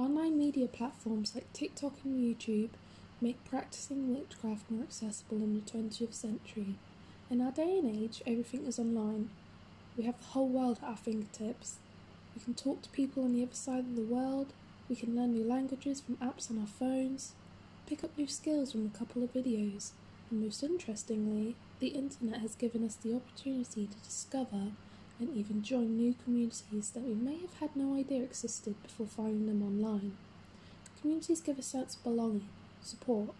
Online media platforms like TikTok and YouTube make practicing witchcraft more accessible in the 20th century. In our day and age, everything is online. We have the whole world at our fingertips. We can talk to people on the other side of the world, we can learn new languages from apps on our phones, pick up new skills from a couple of videos, and most interestingly, the internet has given us the opportunity to discover and even join new communities that we may have had no idea existed before finding them online. Communities give a sense of belonging, support.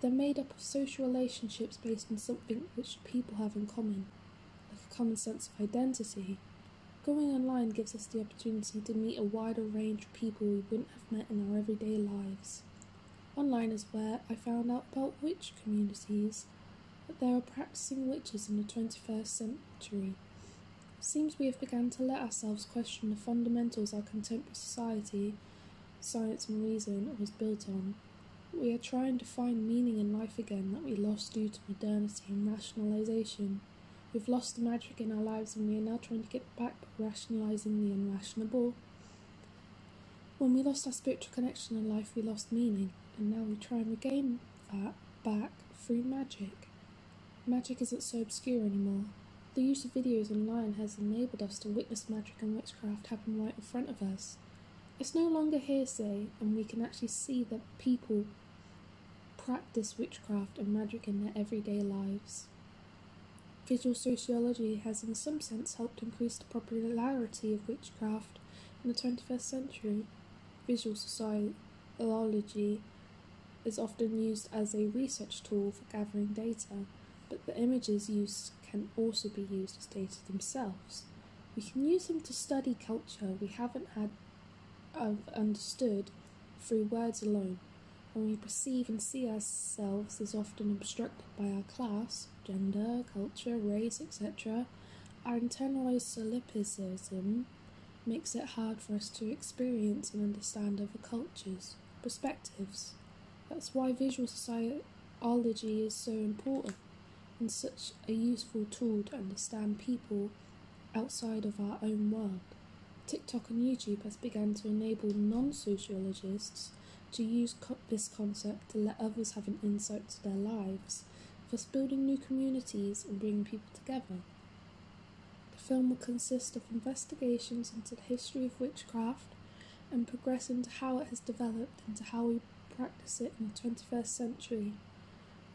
They're made up of social relationships based on something which people have in common, like a common sense of identity. Going online gives us the opportunity to meet a wider range of people we wouldn't have met in our everyday lives. Online is where I found out about witch communities, that there are practicing witches in the 21st century. Seems we have begun to let ourselves question the fundamentals our contemporary society, science and reason, was built on. We are trying to find meaning in life again that we lost due to modernity and rationalization. We've lost the magic in our lives and we are now trying to get back by rationalizing the unrationable. When we lost our spiritual connection in life, we lost meaning, and now we try and regain that back through magic. Magic isn't so obscure anymore. The use of videos online has enabled us to witness magic and witchcraft happen right in front of us. It's no longer hearsay, and we can actually see that people practice witchcraft and magic in their everyday lives. Visual sociology has, in some sense, helped increase the popularity of witchcraft in the 21st century. Visual sociology is often used as a research tool for gathering data, but the images used can also be used as data themselves. We can use them to study culture we haven't had understood through words alone. When we perceive and see ourselves as often obstructed by our class, gender, culture, race, etc., our internalized solipsism makes it hard for us to experience and understand other cultures, perspectives. That's why visual sociology is so important and such a useful tool to understand people outside of our own world. TikTok and YouTube has begun to enable non sociologists to use co- this concept to let others have an insight to their lives, thus building new communities and bringing people together. The film will consist of investigations into the history of witchcraft and progress into how it has developed into how we practice it in the 21st century.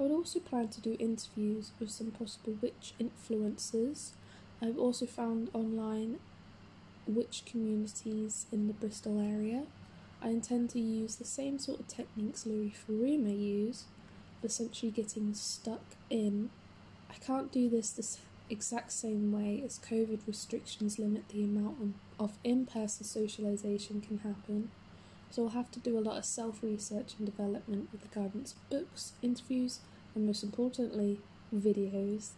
I would also plan to do interviews with some possible witch influencers. I've also found online witch communities in the Bristol area. I intend to use the same sort of techniques Louis may use, essentially getting stuck in. I can't do this the exact same way as COVID restrictions limit the amount of in person socialisation can happen, so I'll have to do a lot of self research and development with the guidance books, interviews, and most importantly, videos.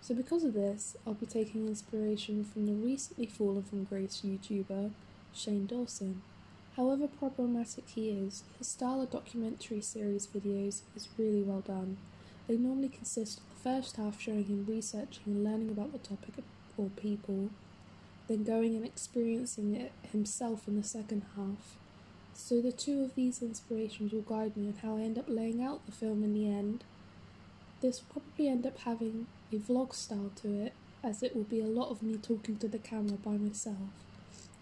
So, because of this, I'll be taking inspiration from the recently fallen from grace YouTuber Shane Dawson. However problematic he is, his style of documentary series videos is really well done. They normally consist of the first half showing him researching and learning about the topic or people, then going and experiencing it himself in the second half. So the two of these inspirations will guide me on how I end up laying out the film in the end. This will probably end up having a vlog style to it, as it will be a lot of me talking to the camera by myself.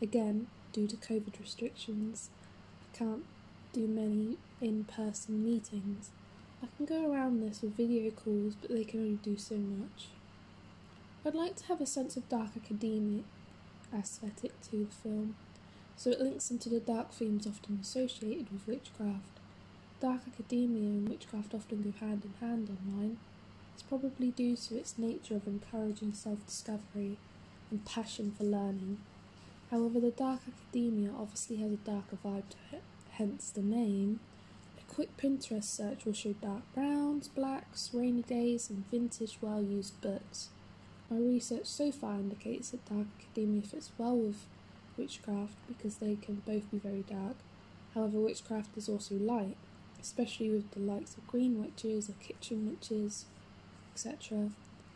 Again, due to COVID restrictions, I can't do many in person meetings. I can go around this with video calls, but they can only do so much. I'd like to have a sense of dark academic aesthetic to the film, so it links into the dark themes often associated with witchcraft. Dark academia and witchcraft often go hand in hand online. It's probably due to its nature of encouraging self discovery and passion for learning. However, the dark academia obviously has a darker vibe to it, hence the name. A quick Pinterest search will show dark browns, blacks, rainy days, and vintage well used books. My research so far indicates that dark academia fits well with witchcraft because they can both be very dark. However, witchcraft is also light, especially with the likes of green witches or kitchen witches, etc.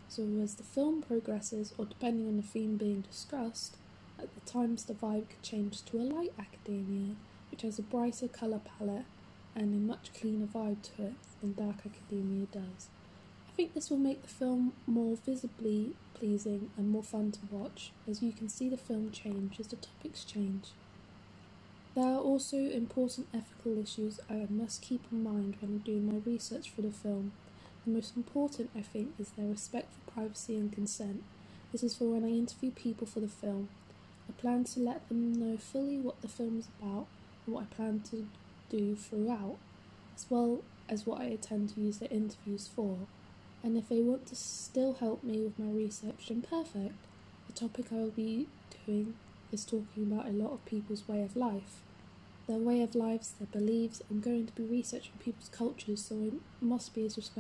So, as the film progresses, or depending on the theme being discussed, at the times the vibe could change to a light academia, which has a brighter colour palette and a much cleaner vibe to it than Dark Academia does. I think this will make the film more visibly pleasing and more fun to watch, as you can see the film change as the topics change. There are also important ethical issues I must keep in mind when doing my research for the film. The most important, I think, is their respect for privacy and consent. This is for when I interview people for the film. I plan to let them know fully what the film is about and what I plan to do throughout, as well as what I intend to use the interviews for. And if they want to still help me with my research, then perfect. The topic I will be doing is talking about a lot of people's way of life. Their way of lives, their beliefs. I'm going to be researching people's cultures, so it must be as respectful.